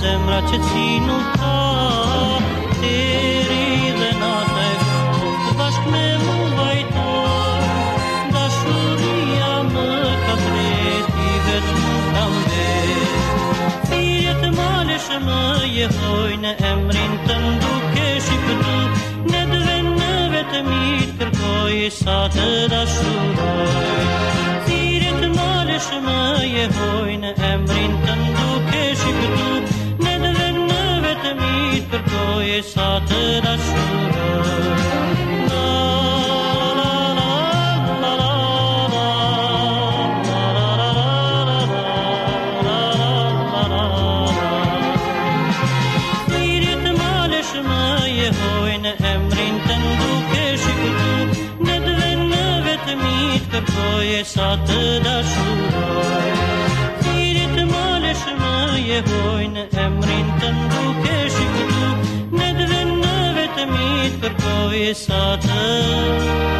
zemra që ti Më jehoj në emrin të nduke shikëtut Në dheve nëve të mitë kërkoj Sa të dashur Tire të male shë më jehoj Në emrin të nduke shikëtut Në dheve nëve të mitë kërkoj Sa të dashur kërkoje sa të dashuroj Firit më leshë më jehojnë e më të më duke shikëtu Në dhe në vetë Kërkoj kërkoje sa të dashuroj